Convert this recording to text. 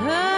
Ah.